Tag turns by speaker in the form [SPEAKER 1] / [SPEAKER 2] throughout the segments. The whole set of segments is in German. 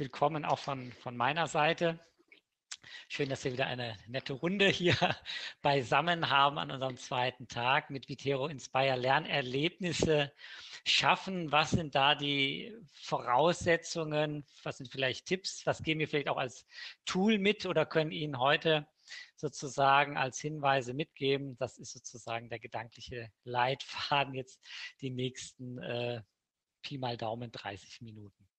[SPEAKER 1] willkommen auch von, von meiner Seite. Schön, dass wir wieder eine nette Runde hier beisammen haben an unserem zweiten Tag mit Vitero Inspire Lernerlebnisse schaffen. Was sind da die Voraussetzungen? Was sind vielleicht Tipps? Was geben wir vielleicht auch als Tool mit oder können Ihnen heute sozusagen als Hinweise mitgeben? Das ist sozusagen der gedankliche Leitfaden jetzt die nächsten äh, Pi mal Daumen 30 Minuten.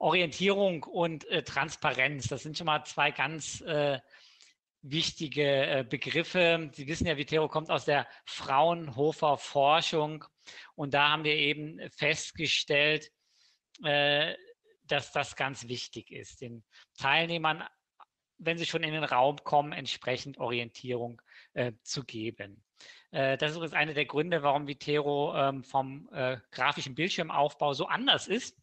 [SPEAKER 1] Orientierung und äh, Transparenz, das sind schon mal zwei ganz äh, wichtige äh, Begriffe. Sie wissen ja, Vitero kommt aus der Fraunhofer Forschung und da haben wir eben festgestellt, äh, dass das ganz wichtig ist, den Teilnehmern, wenn sie schon in den Raum kommen, entsprechend Orientierung äh, zu geben. Äh, das ist übrigens einer der Gründe, warum Vitero ähm, vom grafischen Bildschirmaufbau so anders ist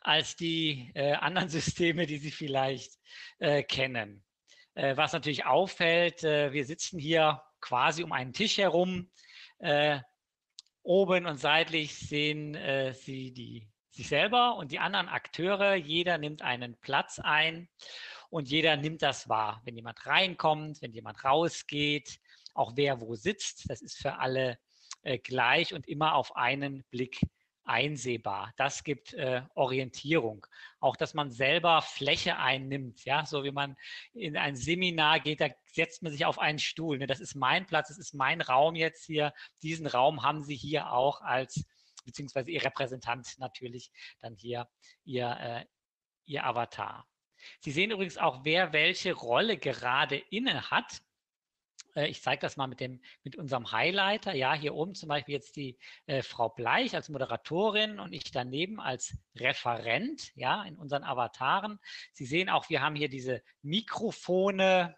[SPEAKER 1] als die äh, anderen Systeme, die Sie vielleicht äh, kennen. Äh, was natürlich auffällt, äh, wir sitzen hier quasi um einen Tisch herum. Äh, oben und seitlich sehen äh, Sie die, sich selber und die anderen Akteure. Jeder nimmt einen Platz ein und jeder nimmt das wahr. Wenn jemand reinkommt, wenn jemand rausgeht, auch wer wo sitzt, das ist für alle gleich und immer auf einen Blick einsehbar. Das gibt äh, Orientierung. Auch, dass man selber Fläche einnimmt. Ja, so wie man in ein Seminar geht, da setzt man sich auf einen Stuhl. Ne? Das ist mein Platz, das ist mein Raum jetzt hier. Diesen Raum haben Sie hier auch als, beziehungsweise Ihr Repräsentant natürlich dann hier Ihr, äh, Ihr Avatar. Sie sehen übrigens auch, wer welche Rolle gerade inne hat. Äh, ich zeige das mal mit, dem, mit unserem Highlighter. Ja, hier oben zum Beispiel jetzt die äh, Frau Bleich als Moderatorin und ich daneben als Referent, ja, in unseren Avataren. Sie sehen auch, wir haben hier diese Mikrofone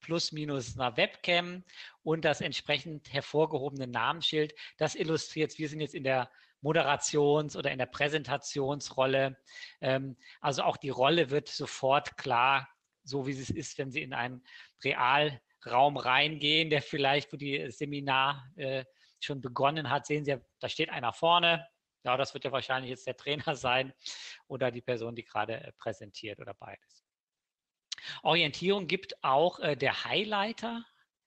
[SPEAKER 1] plus minus einer Webcam und das entsprechend hervorgehobene Namensschild. Das illustriert, wir sind jetzt in der Moderations- oder in der Präsentationsrolle. Ähm, also auch die Rolle wird sofort klar, so wie es ist, wenn Sie in einem real Raum reingehen, der vielleicht, wo die Seminar äh, schon begonnen hat, sehen Sie, da steht einer vorne. Ja, das wird ja wahrscheinlich jetzt der Trainer sein oder die Person, die gerade äh, präsentiert oder beides. Orientierung gibt auch äh, der Highlighter,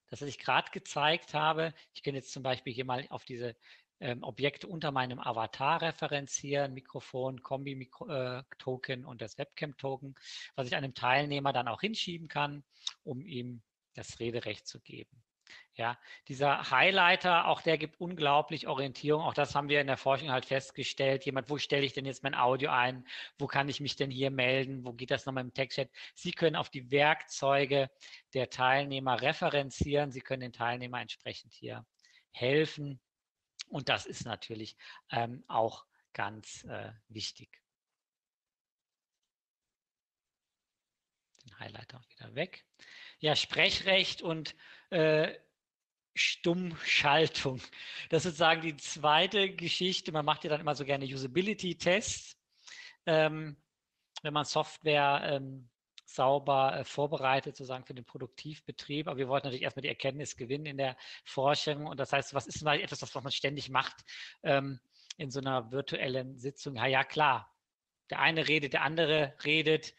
[SPEAKER 1] das was ich gerade gezeigt habe. Ich kann jetzt zum Beispiel hier mal auf diese ähm, Objekte unter meinem Avatar referenzieren, Mikrofon, Kombi-Token äh, und das Webcam-Token, was ich einem Teilnehmer dann auch hinschieben kann, um ihm das Rederecht zu geben. Ja, dieser Highlighter, auch der gibt unglaublich Orientierung. Auch das haben wir in der Forschung halt festgestellt. Jemand, wo stelle ich denn jetzt mein Audio ein? Wo kann ich mich denn hier melden? Wo geht das nochmal im Textchat? Sie können auf die Werkzeuge der Teilnehmer referenzieren. Sie können den Teilnehmer entsprechend hier helfen. Und das ist natürlich ähm, auch ganz äh, wichtig. Den Highlighter wieder weg ja, Sprechrecht und äh, Stummschaltung. Das ist sozusagen die zweite Geschichte. Man macht ja dann immer so gerne Usability-Tests, ähm, wenn man Software ähm, sauber äh, vorbereitet, sozusagen für den Produktivbetrieb. Aber wir wollten natürlich erstmal die Erkenntnis gewinnen in der Forschung. Und das heißt, was ist mal etwas, was man ständig macht ähm, in so einer virtuellen Sitzung? Ja, ja, klar. Der eine redet, der andere redet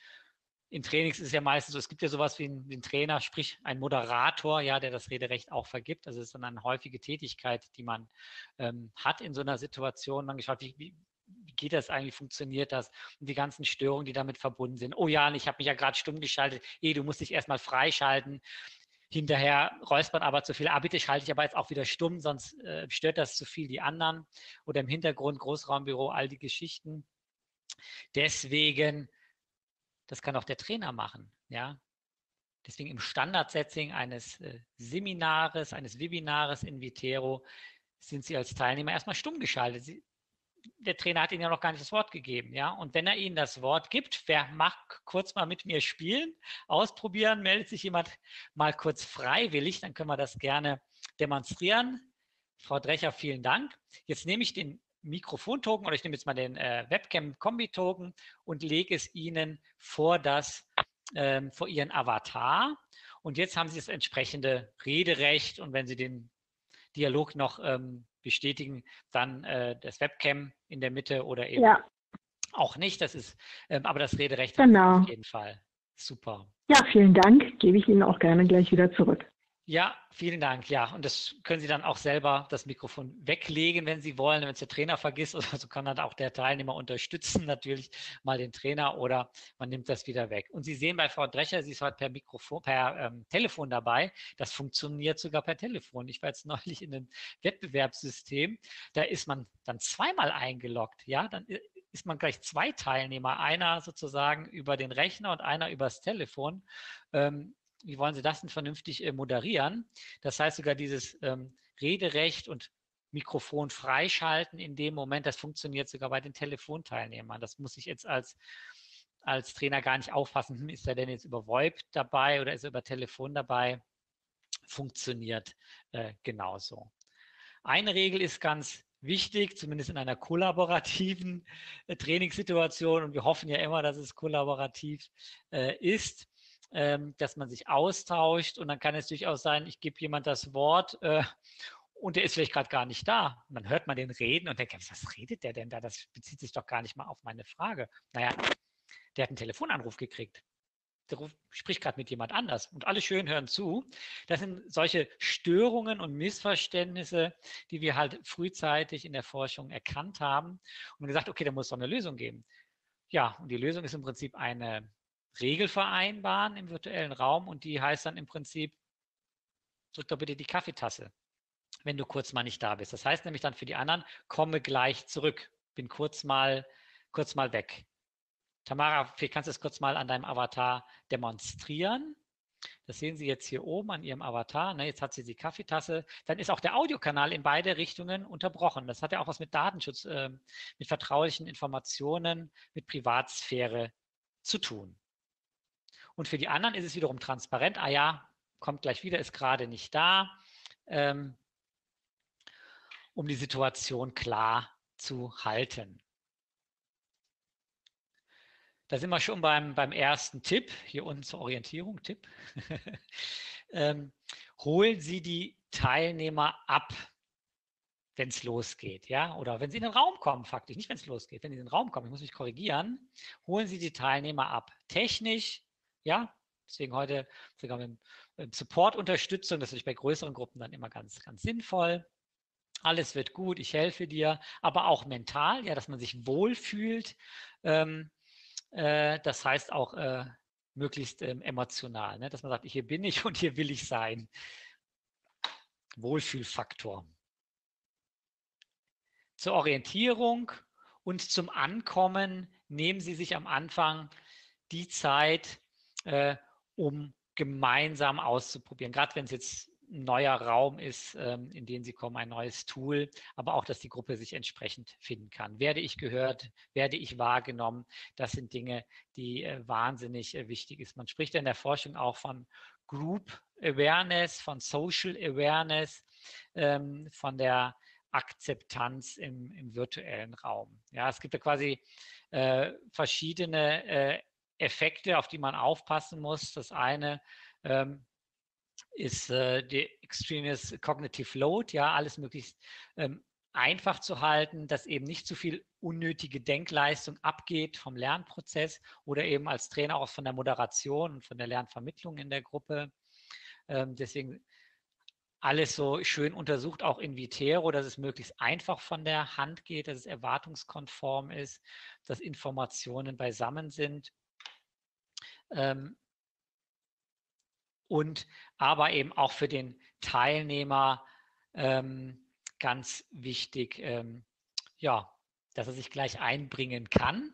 [SPEAKER 1] in Trainings ist ja meistens so, es gibt ja sowas wie einen, einen, Trainer, sprich ein Moderator, ja, der das Rederecht auch vergibt. Also es ist dann eine häufige Tätigkeit, die man ähm, hat in so einer Situation. Man geschaut, wie, wie, wie geht das eigentlich, funktioniert das und die ganzen Störungen, die damit verbunden sind. Oh ja, ich habe mich ja gerade stumm geschaltet. Eh, du musst dich erstmal freischalten. Hinterher räuspert aber zu viel. Ah, bitte schalte ich aber jetzt auch wieder stumm, sonst äh, stört das zu viel die anderen. Oder im Hintergrund Großraumbüro, all die Geschichten. Deswegen das kann auch der Trainer machen. Ja? Deswegen im Standardsetting eines äh, Seminares, eines Webinares in Vitero sind Sie als Teilnehmer erstmal stumm geschaltet. Sie, der Trainer hat Ihnen ja noch gar nicht das Wort gegeben, ja. Und wenn er Ihnen das Wort gibt, wer mag kurz mal mit mir spielen, ausprobieren, meldet sich jemand mal kurz freiwillig, dann können wir das gerne demonstrieren. Frau Drecher, vielen Dank. Jetzt nehme ich den Mikrofon-Token oder ich nehme jetzt mal den äh, Webcam-Kombi-Token und lege es Ihnen vor das, ähm, vor Ihren Avatar. Und jetzt haben Sie das entsprechende Rederecht und wenn Sie den Dialog noch ähm, bestätigen, dann äh, das Webcam in der Mitte oder eben ja. auch nicht. Das ist, ähm, aber das Rederecht
[SPEAKER 2] genau.
[SPEAKER 1] auf jeden Fall. Super.
[SPEAKER 2] Ja, vielen Dank. Gebe ich Ihnen auch gerne gleich wieder zurück.
[SPEAKER 1] Ja, vielen Dank. Ja, und das können Sie dann auch selber das Mikrofon weglegen, wenn Sie wollen. Wenn es der Trainer vergisst oder so, kann dann auch der Teilnehmer unterstützen, natürlich mal den Trainer oder man nimmt das wieder weg. Und Sie sehen bei Frau Drecher, sie ist heute per Mikrofon, per ähm, Telefon dabei. Das funktioniert sogar per Telefon. Ich war jetzt neulich in einem Wettbewerbssystem. Da ist man dann zweimal eingeloggt. Ja, dann ist man gleich zwei Teilnehmer. Einer sozusagen über den Rechner und einer übers Telefon. Ähm, wie wollen Sie das denn vernünftig äh, moderieren? Das heißt sogar dieses ähm, Rederecht und Mikrofon freischalten in dem Moment, das funktioniert sogar bei den Telefonteilnehmern. Das muss ich jetzt als, als Trainer gar nicht aufpassen. Hm, ist er denn jetzt über VoIP dabei oder ist er über Telefon dabei? Funktioniert äh, genauso. Eine Regel ist ganz wichtig, zumindest in einer kollaborativen äh, Trainingssituation. Und wir hoffen ja immer, dass es kollaborativ äh, ist ähm, dass man sich austauscht und dann kann es durchaus sein, ich gebe jemand das Wort äh, und der ist vielleicht gerade gar nicht da. Und dann hört man den reden und denkt, was redet der denn da? Das bezieht sich doch gar nicht mal auf meine Frage. Naja, der hat einen Telefonanruf gekriegt. Der ruft, spricht gerade mit jemand anders und alle schön hören zu. Das sind solche Störungen und Missverständnisse, die wir halt frühzeitig in der Forschung erkannt haben und gesagt, okay, da muss es doch eine Lösung geben. Ja, und die Lösung ist im Prinzip eine Regel vereinbaren im virtuellen Raum und die heißt dann im Prinzip, drück doch bitte die Kaffeetasse, wenn du kurz mal nicht da bist. Das heißt nämlich dann für die anderen, komme gleich zurück, bin kurz mal, kurz mal weg. Tamara, vielleicht kannst du es kurz mal an deinem Avatar demonstrieren. Das sehen Sie jetzt hier oben an Ihrem Avatar. Ne, jetzt hat sie die Kaffeetasse. Dann ist auch der Audiokanal in beide Richtungen unterbrochen. Das hat ja auch was mit Datenschutz, äh, mit vertraulichen Informationen, mit Privatsphäre zu tun. Und für die anderen ist es wiederum transparent. Ah ja, kommt gleich wieder, ist gerade nicht da, ähm, um die Situation klar zu halten. Da sind wir schon beim, beim ersten Tipp, hier unten zur Orientierung, Tipp. ähm, holen Sie die Teilnehmer ab, wenn es losgeht, ja, oder wenn Sie in den Raum kommen, faktisch, nicht wenn es losgeht, wenn Sie in den Raum kommen, ich muss mich korrigieren, holen Sie die Teilnehmer ab. Technisch ja, deswegen heute sogar mit Support-Unterstützung, das ist bei größeren Gruppen dann immer ganz, ganz sinnvoll. Alles wird gut, ich helfe dir, aber auch mental, ja, dass man sich wohlfühlt. Ähm, äh, das heißt auch äh, möglichst ähm, emotional, ne? dass man sagt, hier bin ich und hier will ich sein. Wohlfühlfaktor. Zur Orientierung und zum Ankommen nehmen Sie sich am Anfang die Zeit, äh, um gemeinsam auszuprobieren. Gerade wenn es jetzt ein neuer Raum ist, ähm, in den Sie kommen, ein neues Tool, aber auch, dass die Gruppe sich entsprechend finden kann. Werde ich gehört? Werde ich wahrgenommen? Das sind Dinge, die äh, wahnsinnig äh, wichtig ist. Man spricht in der Forschung auch von Group Awareness, von Social Awareness, ähm, von der Akzeptanz im, im, virtuellen Raum. Ja, es gibt ja quasi äh, verschiedene äh, Effekte, auf die man aufpassen muss. Das eine ähm, ist äh, die Extraneous Cognitive Load, ja, alles möglichst ähm, einfach zu halten, dass eben nicht zu viel unnötige Denkleistung abgeht vom Lernprozess oder eben als Trainer auch von der Moderation und von der Lernvermittlung in der Gruppe. Ähm, deswegen alles so schön untersucht, auch in Vitero, dass es möglichst einfach von der Hand geht, dass es erwartungskonform ist, dass Informationen beisammen sind ähm, und aber eben auch für den Teilnehmer ähm, ganz wichtig, ähm, ja, dass er sich gleich einbringen kann.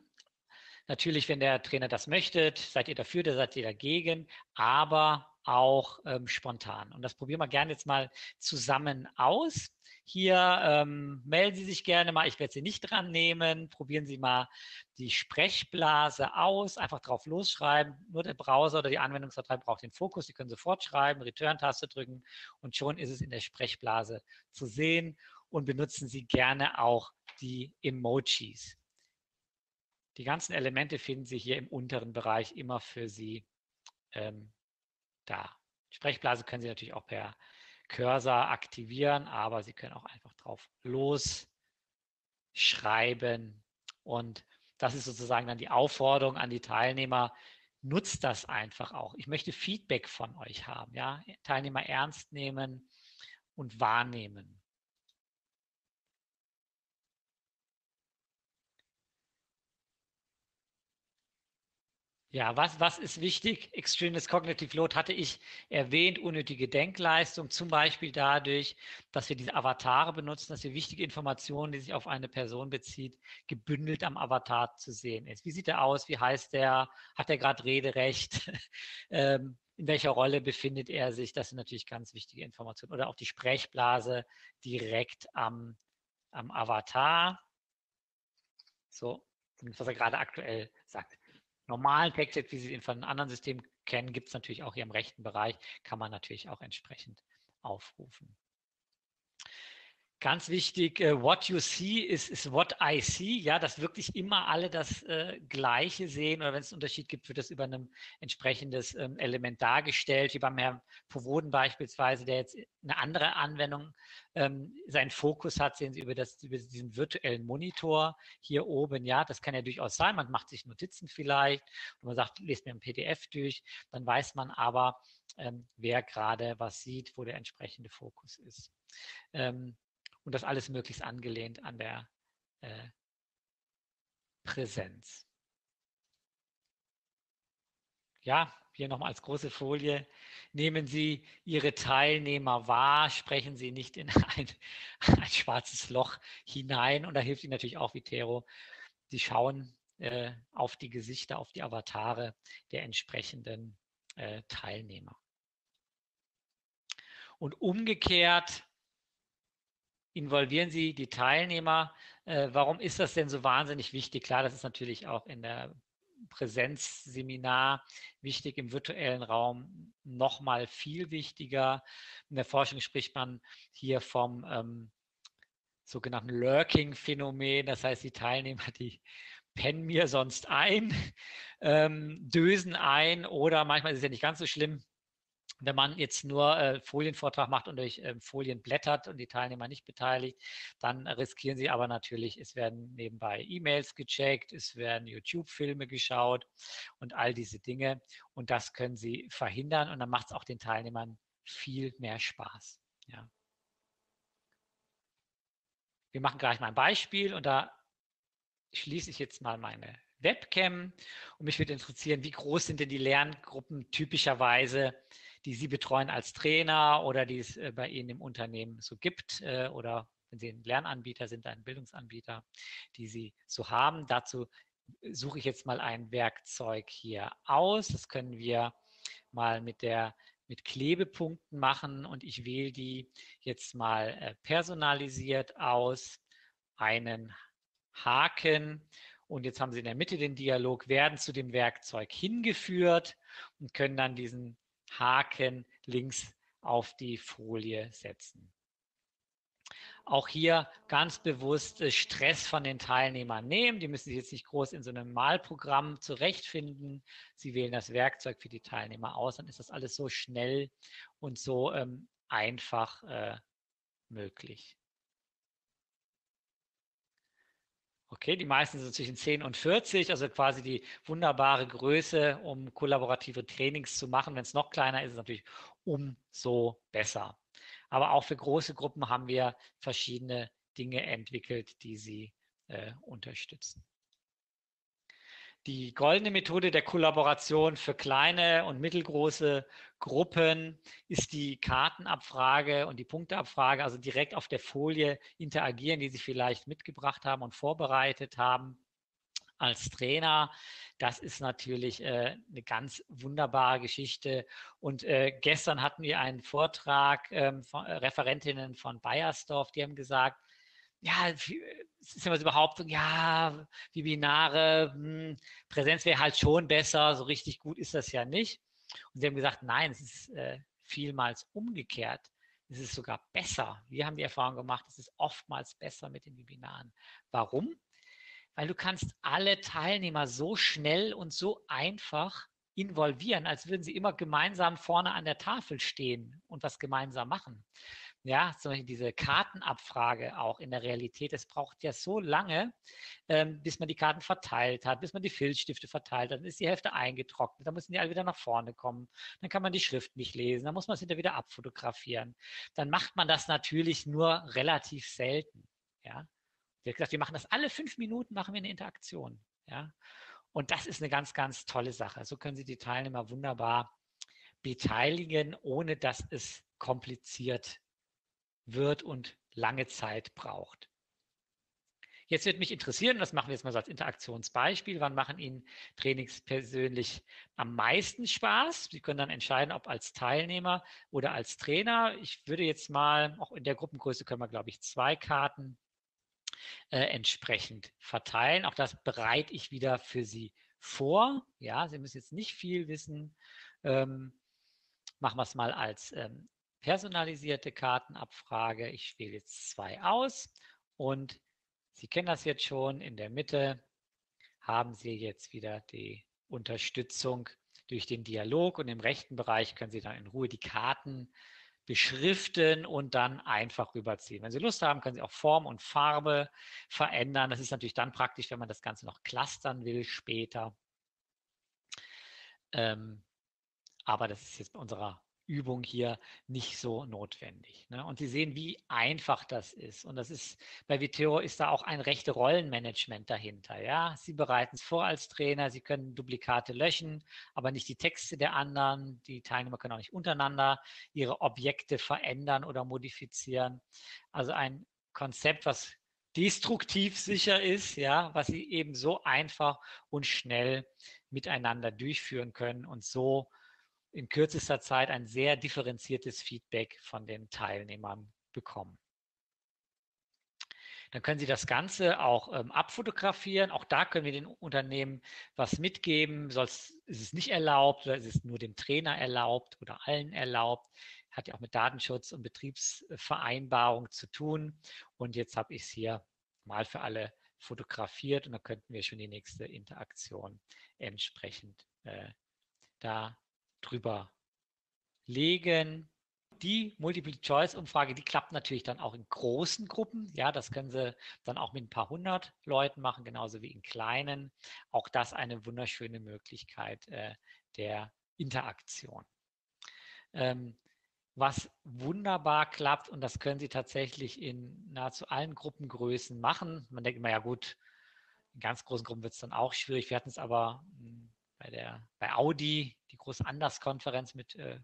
[SPEAKER 1] Natürlich, wenn der Trainer das möchte, seid ihr dafür, da seid ihr dagegen, aber auch ähm, spontan. Und das probieren wir gerne jetzt mal zusammen aus. Hier ähm, melden Sie sich gerne mal. Ich werde Sie nicht dran nehmen. Probieren Sie mal die Sprechblase aus. Einfach drauf losschreiben. Nur der Browser oder die Anwendungsdatei braucht den Fokus. Sie können sofort schreiben, Return-Taste drücken und schon ist es in der Sprechblase zu sehen. Und benutzen Sie gerne auch die Emojis. Die ganzen Elemente finden Sie hier im unteren Bereich immer für Sie ähm, da. Sprechblase können Sie natürlich auch per Cursor aktivieren, aber Sie können auch einfach drauf losschreiben und das ist sozusagen dann die Aufforderung an die Teilnehmer, nutzt das einfach auch. Ich möchte Feedback von euch haben, ja, Teilnehmer ernst nehmen und wahrnehmen. Ja, was, was ist wichtig? Extremes Cognitive Load hatte ich erwähnt, unnötige Denkleistung, zum Beispiel dadurch, dass wir diese Avatare benutzen, dass wir wichtige Informationen, die sich auf eine Person bezieht, gebündelt am Avatar zu sehen ist. Wie sieht er aus? Wie heißt er? Hat er gerade Rederecht? ähm, in welcher Rolle befindet er sich? Das sind natürlich ganz wichtige Informationen. Oder auch die Sprechblase direkt am, am Avatar. So, was er gerade aktuell sagt normalen Textset, wie Sie ihn von anderen Systemen kennen, gibt es natürlich auch hier im rechten Bereich, kann man natürlich auch entsprechend aufrufen. Ganz wichtig, uh, what you see is, is what I see. Ja, dass wirklich immer alle das äh, Gleiche sehen oder wenn es einen Unterschied gibt, wird das über ein entsprechendes ähm, Element dargestellt, wie beim Herrn Povoden beispielsweise, der jetzt eine andere Anwendung ähm, seinen Fokus hat, sehen Sie über, das, über diesen virtuellen Monitor hier oben. Ja, das kann ja durchaus sein. Man macht sich Notizen vielleicht und man sagt, lest mir ein PDF durch. Dann weiß man aber, ähm, wer gerade was sieht, wo der entsprechende Fokus ist. Ähm, und das alles möglichst angelehnt an der äh, Präsenz. Ja, hier nochmal als große Folie. Nehmen Sie Ihre Teilnehmer wahr, sprechen Sie nicht in ein, ein schwarzes Loch hinein. Und da hilft Ihnen natürlich auch Vitero. Sie schauen äh, auf die Gesichter, auf die Avatare der entsprechenden äh, Teilnehmer. Und umgekehrt involvieren Sie die Teilnehmer. Äh, warum ist das denn so wahnsinnig wichtig? Klar, das ist natürlich auch in der Präsenzseminar wichtig, im virtuellen Raum nochmal viel wichtiger. In der Forschung spricht man hier vom ähm, sogenannten Lurking-Phänomen. Das heißt, die Teilnehmer, die pennen mir sonst ein, ähm, dösen ein oder manchmal ist es ja nicht ganz so schlimm, wenn man jetzt nur äh, Folienvortrag macht und durch äh, Folien blättert und die Teilnehmer nicht beteiligt, dann riskieren sie aber natürlich, es werden nebenbei E-Mails gecheckt, es werden YouTube-Filme geschaut und all diese Dinge. Und das können sie verhindern und dann macht es auch den Teilnehmern viel mehr Spaß. Ja. Wir machen gleich mal ein Beispiel und da schließe ich jetzt mal meine Webcam und mich würde interessieren, wie groß sind denn die Lerngruppen typischerweise die Sie betreuen als Trainer oder die es äh, bei Ihnen im Unternehmen so gibt äh, oder wenn Sie ein Lernanbieter sind, ein Bildungsanbieter, die Sie so haben. Dazu suche ich jetzt mal ein Werkzeug hier aus. Das können wir mal mit der mit Klebepunkten machen und ich wähle die jetzt mal äh, personalisiert aus, einen Haken und jetzt haben Sie in der Mitte den Dialog, werden zu dem Werkzeug hingeführt und können dann diesen Haken links auf die Folie setzen. Auch hier ganz bewusst äh, Stress von den Teilnehmern nehmen. Die müssen sich jetzt nicht groß in so einem Malprogramm zurechtfinden. Sie wählen das Werkzeug für die Teilnehmer aus, dann ist das alles so schnell und so ähm, einfach äh, möglich. Okay, die meisten sind zwischen 10 und 40, also quasi die wunderbare Größe, um kollaborative Trainings zu machen. Wenn es noch kleiner ist, ist es natürlich umso besser. Aber auch für große Gruppen haben wir verschiedene Dinge entwickelt, die sie äh, unterstützen. Die goldene Methode der Kollaboration für kleine und mittelgroße Gruppen ist die Kartenabfrage und die Punkteabfrage, also direkt auf der Folie interagieren, die Sie vielleicht mitgebracht haben und vorbereitet haben als Trainer. Das ist natürlich äh, eine ganz wunderbare Geschichte. Und äh, gestern hatten wir einen Vortrag ähm, von äh, Referentinnen von Bayersdorf, die haben gesagt, ja, es ist immer so Behauptung, ja, Webinare, hm, Präsenz wäre halt schon besser, so richtig gut ist das ja nicht. Und sie haben gesagt, nein, es ist äh, vielmals umgekehrt. Es ist sogar besser. Wir haben die Erfahrung gemacht, es ist oftmals besser mit den Webinaren. Warum? Weil du kannst alle Teilnehmer so schnell und so einfach involvieren, als würden sie immer gemeinsam vorne an der Tafel stehen und was gemeinsam machen. ja, zum Beispiel diese Kartenabfrage auch in der Realität, es braucht ja so lange, ähm, bis man die Karten verteilt hat, bis man die Filzstifte verteilt hat, dann ist die Hälfte eingetrocknet, dann müssen die alle wieder nach vorne kommen, dann kann man die Schrift nicht lesen, dann muss man es hinterher wieder abfotografieren. Dann macht man das natürlich nur relativ selten, ja. Hat gesagt, wir machen das alle fünf Minuten, machen wir eine Interaktion, ja. Und das ist eine ganz, ganz tolle Sache. So können Sie die Teilnehmer wunderbar beteiligen, ohne dass es kompliziert wird und lange Zeit braucht. Jetzt wird mich interessieren, das machen wir jetzt mal so als Interaktionsbeispiel, wann machen Ihnen Trainings persönlich am meisten Spaß? Sie können dann entscheiden, ob als Teilnehmer oder als Trainer. Ich würde jetzt mal, auch in der Gruppengröße können wir, glaube ich, zwei Karten äh, entsprechend verteilen. Auch das bereite ich wieder für Sie vor. Ja, Sie müssen jetzt nicht viel wissen. Ähm, machen wir es mal als ähm, personalisierte Kartenabfrage. Ich wähle jetzt zwei aus und Sie kennen das jetzt schon. In der Mitte haben Sie jetzt wieder die Unterstützung durch den Dialog und im rechten Bereich können Sie dann in Ruhe die Karten beschriften und dann einfach rüberziehen. Wenn Sie Lust haben, können Sie auch Form und Farbe verändern. Das ist natürlich dann praktisch, wenn man das Ganze noch clustern will später. Ähm, aber das ist jetzt bei unserer Übung hier nicht so notwendig. Ne? Und Sie sehen, wie einfach das ist. Und das ist, bei Viteo ist da auch ein rechte Rollenmanagement dahinter. Ja? Sie bereiten es vor als Trainer, Sie können Duplikate löschen, aber nicht die Texte der anderen. Die Teilnehmer können auch nicht untereinander ihre Objekte verändern oder modifizieren. Also ein Konzept, was destruktiv sicher ist, ja, was Sie eben so einfach und schnell miteinander durchführen können und so in kürzester Zeit ein sehr differenziertes Feedback von den Teilnehmern bekommen. Dann können Sie das Ganze auch ähm, abfotografieren. Auch da können wir den Unternehmen was mitgeben. Sonst ist es nicht erlaubt oder ist es nur dem Trainer erlaubt oder allen erlaubt. Hat ja auch mit Datenschutz und Betriebsvereinbarung zu tun. Und jetzt habe ich es hier mal für alle fotografiert und dann könnten wir schon die nächste Interaktion entsprechend äh, da drüber legen. Die Multiple-Choice-Umfrage, die klappt natürlich dann auch in großen Gruppen. Ja, das können Sie dann auch mit ein paar hundert Leuten machen, genauso wie in kleinen. Auch das eine wunderschöne Möglichkeit äh, der Interaktion. Ähm, was wunderbar klappt, und das können Sie tatsächlich in nahezu allen Gruppengrößen machen. Man denkt immer, ja gut, in ganz großen Gruppen wird es dann auch schwierig. Wir hatten es aber hm, bei, der, bei Audi, die große Anders-Konferenz mit äh,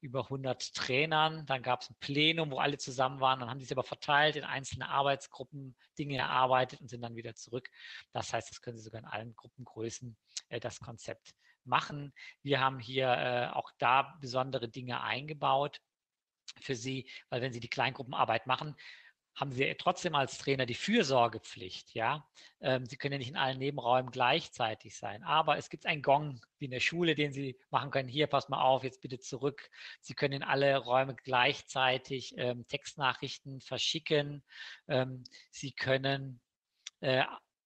[SPEAKER 1] über 100 Trainern. Dann gab es ein Plenum, wo alle zusammen waren. Dann haben die es aber verteilt in einzelne Arbeitsgruppen, Dinge erarbeitet und sind dann wieder zurück. Das heißt, das können Sie sogar in allen Gruppengrößen äh, das Konzept machen. Wir haben hier äh, auch da besondere Dinge eingebaut für Sie, weil wenn Sie die Kleingruppenarbeit machen, haben Sie trotzdem als Trainer die Fürsorgepflicht. Ja, ähm, Sie können ja nicht in allen Nebenräumen gleichzeitig sein, aber es gibt einen Gong wie in der Schule, den Sie machen können. Hier, passt mal auf, jetzt bitte zurück. Sie können in alle Räume gleichzeitig ähm, Textnachrichten verschicken. Ähm, Sie können äh,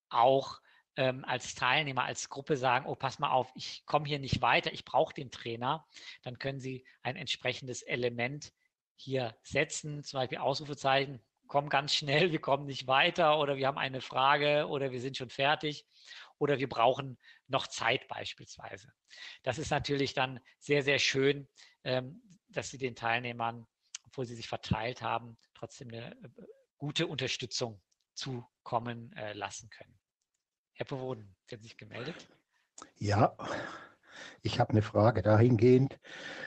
[SPEAKER 1] auch ähm, als Teilnehmer, als Gruppe sagen, oh, pass mal auf, ich komme hier nicht weiter, ich brauche den Trainer. Dann können Sie ein entsprechendes Element hier setzen, zum Beispiel Ausrufezeichen, kommen ganz schnell, wir kommen nicht weiter oder wir haben eine Frage oder wir sind schon fertig oder wir brauchen noch Zeit beispielsweise. Das ist natürlich dann sehr, sehr schön, ähm, dass Sie den Teilnehmern, obwohl sie sich verteilt haben, trotzdem eine äh, gute Unterstützung zukommen äh, lassen können. Herr Powoden, Sie haben sich gemeldet.
[SPEAKER 3] Ja, ich habe eine Frage dahingehend.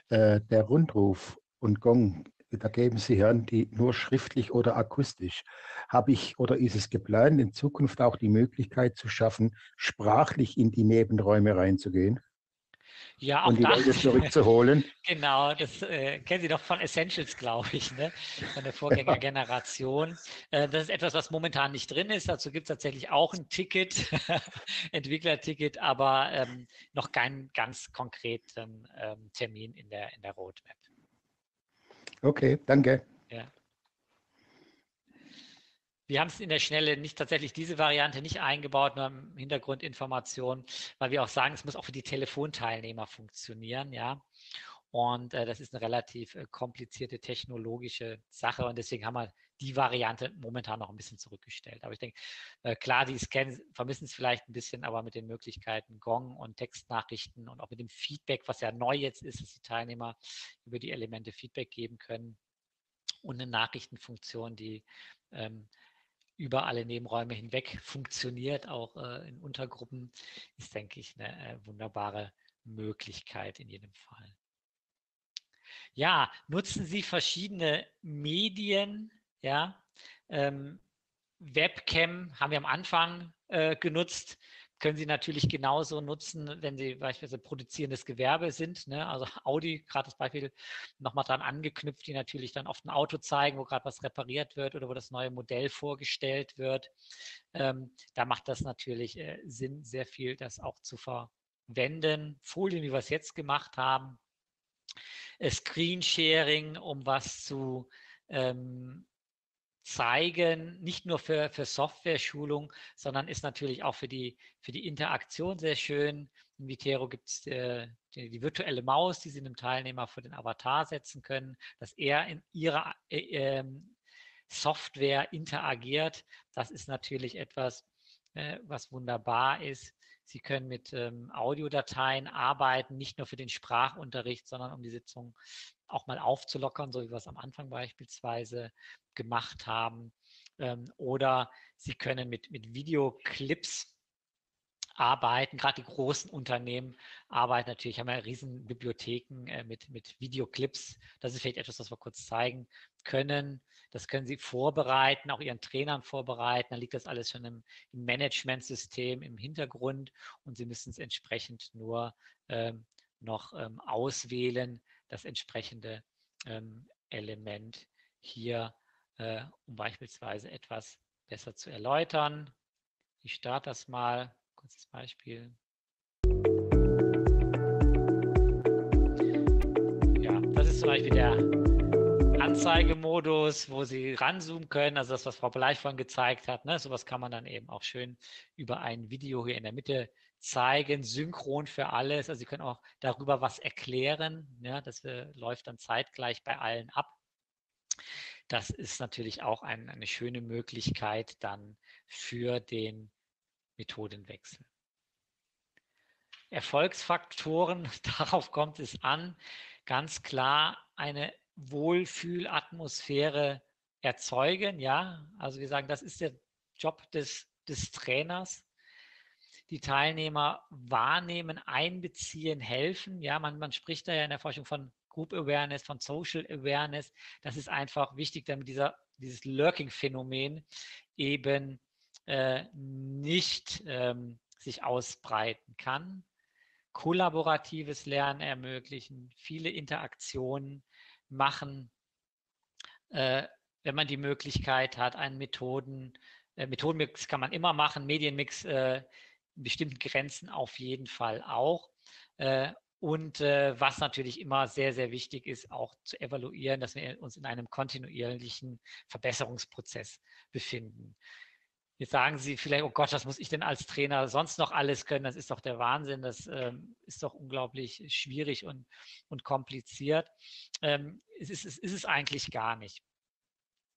[SPEAKER 3] Äh, der Rundruf und Gong da geben Sie an, die nur schriftlich oder akustisch. Habe ich oder ist es geplant, in Zukunft auch die Möglichkeit zu schaffen, sprachlich in die Nebenräume reinzugehen?
[SPEAKER 1] Ja, auch
[SPEAKER 3] und die
[SPEAKER 1] da,
[SPEAKER 3] Leute zurückzuholen.
[SPEAKER 1] genau, das äh, kennen Sie doch von Essentials, glaube ich, ne? von der Vorgängergeneration. Äh, das ist etwas, was momentan nicht drin ist. Dazu gibt es tatsächlich auch ein Ticket, Entwicklerticket, aber ähm, noch keinen ganz konkreten ähm, Termin in der, in der Roadmap.
[SPEAKER 3] Okay, danke.
[SPEAKER 1] Ja. Wir haben es in der Schnelle nicht tatsächlich diese Variante nicht eingebaut, nur im Hintergrund Informationen, weil wir auch sagen, es muss auch für die Telefonteilnehmer funktionieren, ja. Und äh, das ist eine relativ äh, komplizierte technologische Sache und deswegen haben wir die Variante momentan noch ein bisschen zurückgestellt. Aber ich denke, äh, klar, die Scans vermissen es vielleicht ein bisschen, aber mit den Möglichkeiten Gong und Textnachrichten und auch mit dem Feedback, was ja neu jetzt ist, dass die Teilnehmer über die Elemente Feedback geben können und eine Nachrichtenfunktion, die ähm, über alle Nebenräume hinweg funktioniert, auch äh, in Untergruppen, ist, denke ich, eine äh, wunderbare Möglichkeit in jedem Fall. Ja, nutzen Sie verschiedene Medien, ja, ähm, Webcam haben wir am Anfang äh, genutzt, können Sie natürlich genauso nutzen, wenn Sie beispielsweise produzierendes Gewerbe sind. Ne? Also Audi, gerade das Beispiel nochmal dran angeknüpft, die natürlich dann oft ein Auto zeigen, wo gerade was repariert wird oder wo das neue Modell vorgestellt wird. Ähm, da macht das natürlich äh, Sinn, sehr viel das auch zu verwenden. Folien, wie wir es jetzt gemacht haben. Äh, Screensharing, um was zu ähm, zeigen, nicht nur für, für Software-Schulung, sondern ist natürlich auch für die, für die Interaktion sehr schön. In Vitero gibt es äh, die, die, virtuelle Maus, die Sie einem Teilnehmer vor den Avatar setzen können, dass er in Ihrer äh, äh, Software interagiert. Das ist natürlich etwas, äh, was wunderbar ist. Sie können mit ähm, Audiodateien arbeiten, nicht nur für den Sprachunterricht, sondern um die Sitzung auch mal aufzulockern, so wie wir es am Anfang beispielsweise gemacht haben. Ähm, oder Sie können mit, mit Videoclips arbeiten. Gerade die großen Unternehmen arbeiten natürlich, haben ja riesen Bibliotheken äh, mit, mit Videoclips. Das ist vielleicht etwas, was wir kurz zeigen können. Das können Sie vorbereiten, auch Ihren Trainern vorbereiten. Dann liegt das alles schon im, im Managementsystem im Hintergrund und Sie müssen es entsprechend nur ähm, noch ähm, auswählen, das entsprechende ähm, Element hier, äh, um beispielsweise etwas besser zu erläutern. Ich starte das mal, kurzes Beispiel. Ja, das ist zum Beispiel der Anzeigemodus, wo Sie ranzoomen können, also das, was Frau Bleich vorhin gezeigt hat. Ne? Sowas kann man dann eben auch schön über ein Video hier in der Mitte zeigen, synchron für alles. Also Sie können auch darüber was erklären. Ja, das äh, läuft dann zeitgleich bei allen ab. Das ist natürlich auch ein, eine schöne Möglichkeit dann für den Methodenwechsel. Erfolgsfaktoren, darauf kommt es an, ganz klar eine Wohlfühlatmosphäre erzeugen. Ja, also wir sagen, das ist der Job des, des Trainers, die Teilnehmer wahrnehmen, einbeziehen, helfen. Ja, man, man spricht da ja in der Forschung von Group Awareness, von Social Awareness. Das ist einfach wichtig, damit dieser, dieses Lurking-Phänomen eben äh, nicht ähm, sich ausbreiten kann. Kollaboratives Lernen ermöglichen, viele Interaktionen machen, äh, wenn man die Möglichkeit hat, einen Methoden, äh, Methodenmix kann man immer machen, Medienmix äh, in bestimmten Grenzen auf jeden Fall auch. Äh, und äh, was natürlich immer sehr, sehr wichtig ist, auch zu evaluieren, dass wir uns in einem kontinuierlichen Verbesserungsprozess befinden. Jetzt sagen Sie vielleicht, oh Gott, was muss ich denn als Trainer sonst noch alles können? Das ist doch der Wahnsinn, das ähm, ist doch unglaublich schwierig und, und kompliziert. Ähm, es ist, es ist es eigentlich gar nicht.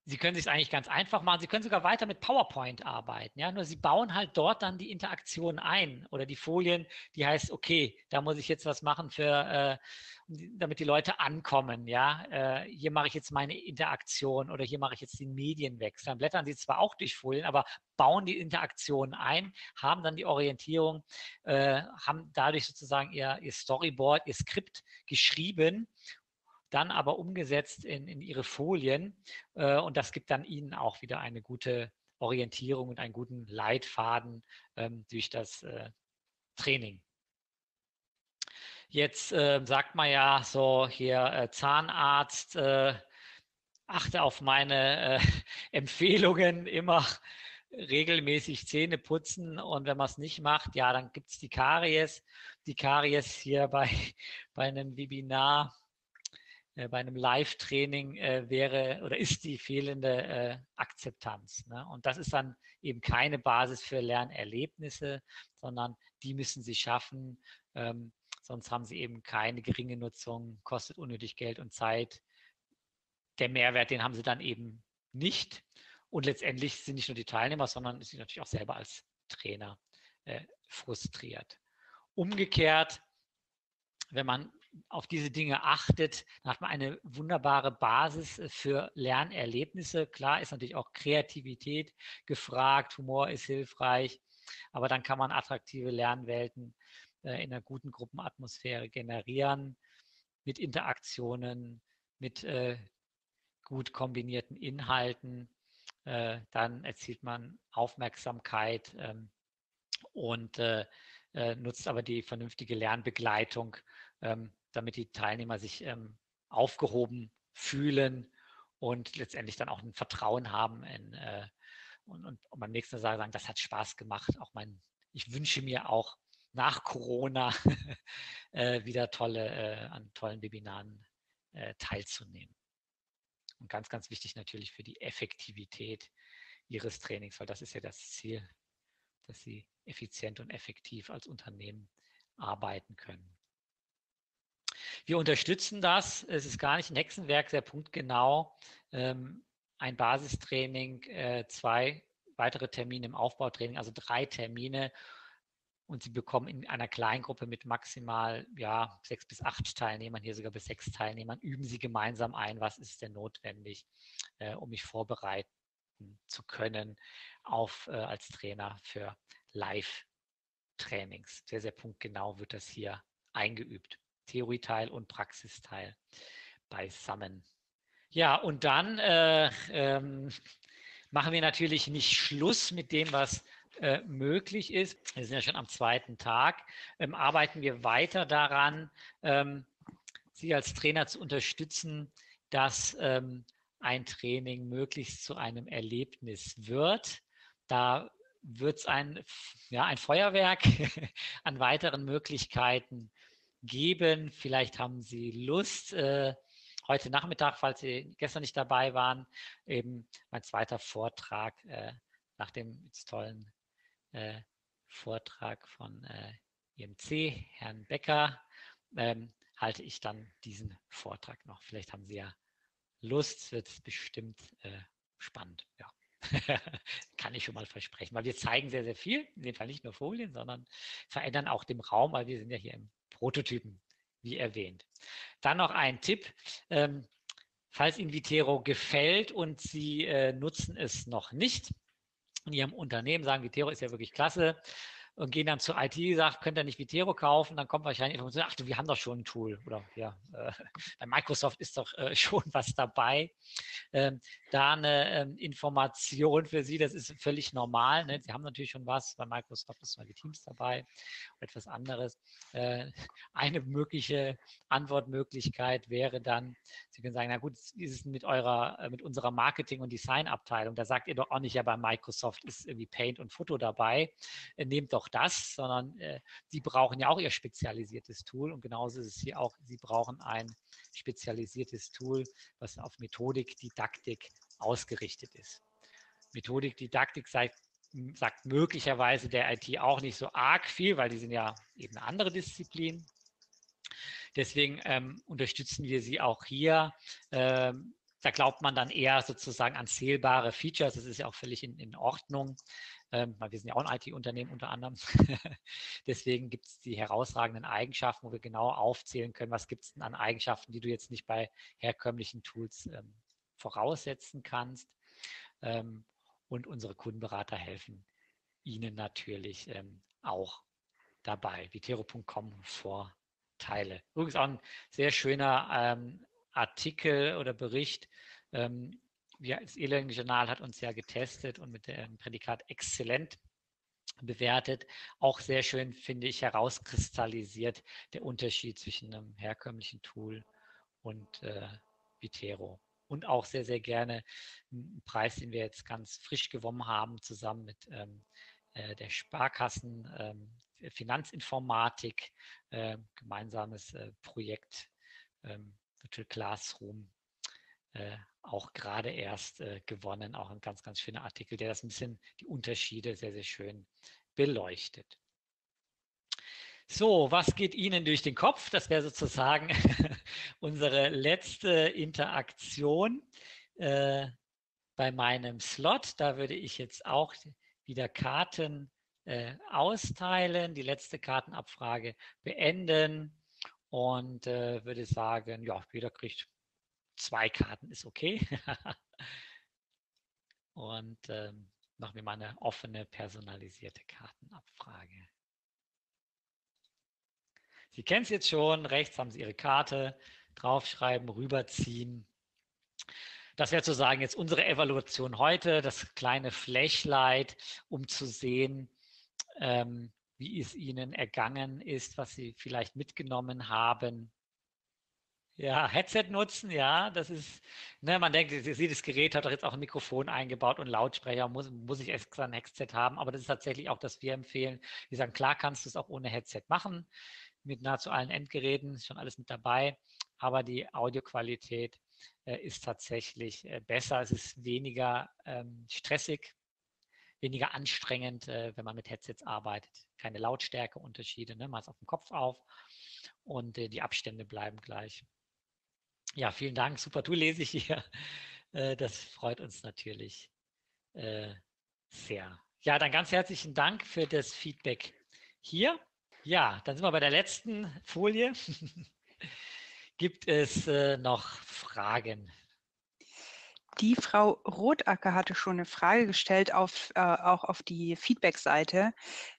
[SPEAKER 1] Sie können sich eigentlich ganz einfach machen. Sie können sogar weiter mit PowerPoint arbeiten. Ja, nur Sie bauen halt dort dann die Interaktion ein oder die Folien, die heißt, okay, da muss ich jetzt was machen für, äh, damit die Leute ankommen. Ja, äh, hier mache ich jetzt meine Interaktion oder hier mache ich jetzt den Medienwechsel. Dann blättern Sie zwar auch durch Folien, aber bauen die Interaktion ein, haben dann die Orientierung, äh, haben dadurch sozusagen ihr, ihr Storyboard, ihr Skript geschrieben dann aber umgesetzt in, in ihre Folien. Äh, und das gibt dann Ihnen auch wieder eine gute Orientierung und einen guten Leitfaden ähm, durch das äh, Training. Jetzt äh, sagt man ja so hier äh, Zahnarzt, äh, achte auf meine äh, Empfehlungen immer regelmäßig Zähne putzen und wenn man es nicht macht, ja, dann gibt es die Karies. Die Karies hier bei, bei einem Webinar bei einem Live-Training äh, wäre oder ist die fehlende äh, Akzeptanz. Ne? Und das ist dann eben keine Basis für Lernerlebnisse, sondern die müssen Sie schaffen. Ähm, Sonst haben sie eben keine geringe Nutzung, kostet unnötig Geld und Zeit. Der Mehrwert, den haben sie dann eben nicht. Und letztendlich sind nicht nur die Teilnehmer, sondern sind natürlich auch selber als Trainer äh, frustriert. Umgekehrt, wenn man auf diese Dinge achtet, dann hat man eine wunderbare Basis äh, für Lernerlebnisse. Klar ist natürlich auch Kreativität gefragt, Humor ist hilfreich, aber dann kann man attraktive Lernwelten äh, in einer guten Gruppenatmosphäre generieren mit Interaktionen, mit äh, gut kombinierten Inhalten. dann erzielt man Aufmerksamkeit ähm, und nutzt aber die vernünftige Lernbegleitung ähm, damit die Teilnehmer sich ähm, aufgehoben fühlen und letztendlich dann auch ein Vertrauen haben in, äh, und, und, und, beim nächsten Mal sagen, das hat Spaß gemacht. Auch mein, ich wünsche mir auch nach Corona äh, wieder tolle, äh, an tollen Webinaren äh, teilzunehmen. Und ganz, ganz wichtig natürlich für die Effektivität Ihres Trainings, weil das ist ja das Ziel, dass Sie effizient und effektiv als Unternehmen arbeiten können. Wir unterstützen das. Es ist gar nicht ein Hexenwerk, sehr punktgenau. Ähm, ein Basistraining, äh, zwei weitere Termine im Aufbautraining, also drei Termine. Und Sie bekommen in einer Kleingruppe mit maximal ja, sechs bis acht Teilnehmern, hier sogar bis sechs Teilnehmern, üben Sie gemeinsam ein, was ist denn notwendig, äh, um mich vorbereiten zu können auf, äh, als Trainer für Live-Trainings. Sehr, sehr punktgenau wird das hier eingeübt. Theorieteil und Praxisteil beisammen. Ja, und dann äh, ähm, machen wir natürlich nicht Schluss mit dem, was äh, möglich ist. Wir sind ja schon am zweiten Tag. Ähm, arbeiten wir weiter daran, ähm, Sie als Trainer zu unterstützen, dass ähm, ein Training möglichst zu einem Erlebnis wird. Da wird es ein, ja, ein Feuerwerk an weiteren Möglichkeiten geben. Vielleicht haben Sie Lust, äh, heute Nachmittag, falls Sie gestern nicht dabei waren, eben mein zweiter Vortrag äh, nach dem tollen äh, Vortrag von äh, IMC, Herrn Becker, ähm, halte ich dann diesen Vortrag noch. Vielleicht haben Sie ja Lust, wird bestimmt äh, spannend. Ja. Kann ich schon mal versprechen, weil wir zeigen sehr, sehr viel, in dem Fall nicht nur Folien, sondern verändern auch den Raum, weil wir sind ja hier im Prototypen, wie erwähnt. Dann noch ein Tipp. Ähm, falls Ihnen Vitero gefällt und Sie äh, nutzen es noch nicht in Ihrem Unternehmen, sagen, Vitero ist ja wirklich klasse, und gehen dann zur IT, sagt, könnt ihr nicht Vitero kaufen, dann kommt wahrscheinlich Information, ach du, wir haben doch schon ein Tool oder ja, äh, bei Microsoft ist doch äh, schon was dabei. Ähm, da eine ähm, Information für Sie, das ist völlig normal. Ne? Sie haben natürlich schon was, bei Microsoft ist mal die Teams dabei, etwas anderes. Äh, eine mögliche Antwortmöglichkeit wäre dann, Sie können sagen, na gut, ist es mit eurer, äh, mit unserer Marketing- und Designabteilung? Da sagt ihr doch auch nicht, ja, bei Microsoft ist irgendwie Paint und Foto dabei. Äh, nehmt doch auch das, sondern äh, sie brauchen ja auch ihr spezialisiertes Tool und genauso ist es hier auch, sie brauchen ein spezialisiertes Tool, was auf Methodik, Didaktik ausgerichtet ist. Methodik, Didaktik sagt, sagt möglicherweise der IT auch nicht so arg viel, weil die sind ja eben eine andere Disziplin. Deswegen ähm, unterstützen wir sie auch hier. Ähm, da glaubt man dann eher sozusagen an zählbare Features. Das ist ja auch völlig in, in Ordnung ähm, weil wir sind ja auch ein IT-Unternehmen unter anderem. Deswegen gibt es die herausragenden Eigenschaften, wo wir genau aufzählen können, was gibt es denn an Eigenschaften, die du jetzt nicht bei herkömmlichen Tools ähm, voraussetzen kannst. Ähm, und unsere Kundenberater helfen Ihnen natürlich ähm, auch dabei. Vitero.com Vorteile. Übrigens auch ein sehr schöner ähm, Artikel oder Bericht ähm, wir, das E-Learning-Journal hat uns ja getestet und mit dem Prädikat exzellent bewertet. Auch sehr schön, finde ich, herauskristallisiert der Unterschied zwischen einem herkömmlichen Tool und äh, Vitero. Und auch sehr, sehr gerne einen Preis, den wir jetzt ganz frisch gewonnen haben, zusammen mit ähm, äh, der Sparkassen ähm, Finanzinformatik, äh, gemeinsames äh, Projekt ähm, Virtual Classroom äh, auch gerade erst äh, gewonnen. Auch ein ganz, ganz schöner Artikel, der das ein bisschen die Unterschiede sehr, sehr schön beleuchtet. So, was geht Ihnen durch den Kopf? Das wäre sozusagen unsere letzte Interaktion äh, bei meinem Slot. Da würde ich jetzt auch wieder Karten äh, austeilen, die letzte Kartenabfrage beenden und äh, würde sagen, ja, jeder kriegt zwei Karten, ist okay. und ähm, machen wir mal eine offene, personalisierte Kartenabfrage. Sie kennen es jetzt schon, rechts haben Sie Ihre Karte, draufschreiben, rüberziehen. Das wäre zu sagen jetzt unsere Evaluation heute, das kleine Flashlight, um zu sehen, ähm, wie es Ihnen ergangen ist, was Sie vielleicht mitgenommen haben. Ja, Headset nutzen, ja, das ist, ne, man denkt, jedes Gerät hat doch jetzt auch ein Mikrofon eingebaut und Lautsprecher, muss, muss ich extra ein Headset haben, aber das ist tatsächlich auch, das wir empfehlen. Wir sagen, klar kannst du es auch ohne Headset machen mit nahezu allen Endgeräten, ist schon alles mit dabei, aber die Audioqualität äh, ist tatsächlich äh, besser. Es ist weniger ähm, stressig, weniger anstrengend, äh, wenn man mit Headsets arbeitet. Keine Lautstärkeunterschiede, ne? man ist auf dem Kopf auf und äh, die Abstände bleiben gleich. Ja, vielen Dank. Super Tool lese ich hier. Äh, das freut uns natürlich äh, sehr. Ja, dann ganz herzlichen Dank für das Feedback hier. Ja, dann sind wir bei der letzten Folie. Gibt es äh, noch Fragen?
[SPEAKER 4] Die Frau Rotacker hatte schon eine Frage gestellt, auf, äh, auch auf die Feedback-Seite.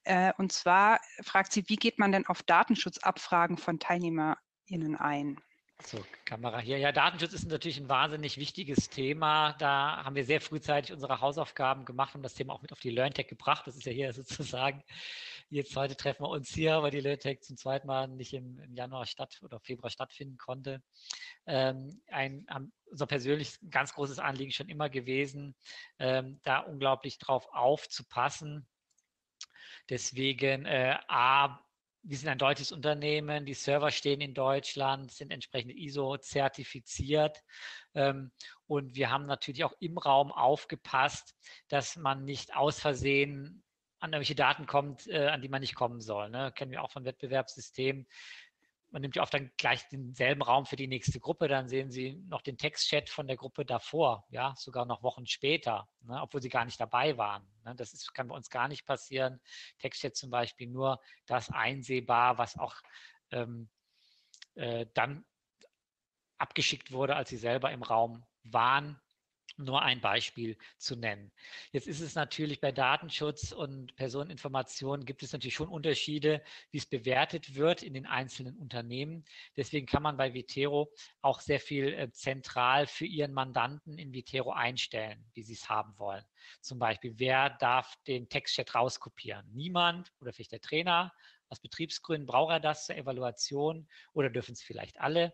[SPEAKER 4] Äh, und zwar fragt sie, wie geht man denn auf Datenschutzabfragen von TeilnehmerInnen ein?
[SPEAKER 1] So, Kamera hier. Ja, Datenschutz ist natürlich ein wahnsinnig wichtiges Thema. Da haben wir sehr frühzeitig unsere Hausaufgaben gemacht und das Thema auch mit auf die LearnTech gebracht. Das ist ja hier sozusagen, jetzt heute treffen wir uns hier, weil die LearnTech zum zweiten Mal nicht im, im Januar statt oder Februar stattfinden konnte. Ähm, ein, unser persönlich ganz großes Anliegen schon immer gewesen, ähm, da unglaublich drauf aufzupassen. Deswegen äh, A, wir sind ein deutsches Unternehmen, die Server stehen in Deutschland, sind entsprechend ISO-zertifiziert. Ähm, und wir haben natürlich auch im Raum aufgepasst, dass man nicht aus Versehen an irgendwelche Daten kommt, äh, an die man nicht kommen soll. Ne? Kennen wir auch von Wettbewerbssystemen man nimmt ja oft dann gleich denselben Raum für die nächste Gruppe, dann sehen Sie noch den Textchat von der Gruppe davor, ja, sogar noch Wochen später, ne, obwohl Sie gar nicht dabei waren. Ne, das ist, kann bei uns gar nicht passieren. Textchat zum Beispiel nur das einsehbar, was auch ähm, äh, dann abgeschickt wurde, als Sie selber im Raum waren nur ein Beispiel zu nennen. Jetzt ist es natürlich bei Datenschutz und Personeninformation gibt es natürlich schon Unterschiede, wie es bewertet wird in den einzelnen Unternehmen. Deswegen kann man bei Vitero auch sehr viel äh, zentral für Ihren Mandanten in Vitero einstellen, wie Sie es haben wollen. Zum Beispiel, wer darf den Textchat rauskopieren? Niemand oder vielleicht der Trainer. Aus Betriebsgründen braucht er das zur Evaluation oder dürfen es vielleicht alle.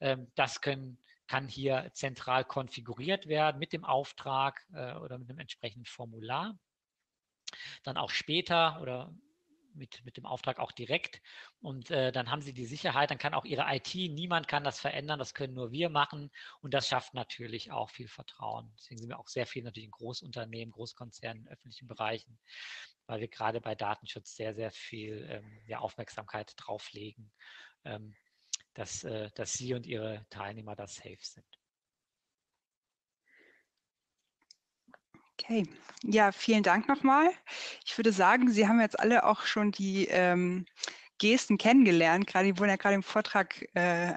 [SPEAKER 1] Ähm, das können kann hier zentral konfiguriert werden mit dem Auftrag äh, oder mit einem entsprechenden Formular. Dann auch später oder mit, mit dem Auftrag auch direkt. Und äh, dann haben Sie die Sicherheit, dann kann auch Ihre IT, niemand kann das verändern, das können nur wir machen. Und das schafft natürlich auch viel Vertrauen. Deswegen sind wir auch sehr viel natürlich in Großunternehmen, Großkonzernen, öffentlichen Bereichen, weil wir gerade bei Datenschutz sehr, sehr viel ähm, ja, Aufmerksamkeit drauflegen. Ähm, dass, äh, dass Sie und Ihre Teilnehmer da safe sind.
[SPEAKER 4] Okay, ja, vielen Dank nochmal. Ich würde sagen, Sie haben jetzt alle auch schon die ähm, Gesten kennengelernt. Gerade die wurden ja gerade im Vortrag äh,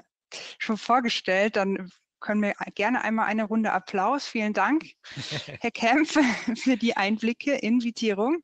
[SPEAKER 4] schon vorgestellt. Dann können wir gerne einmal eine Runde Applaus. Vielen Dank, Herr Kempf, für die Einblicke in Vitierung.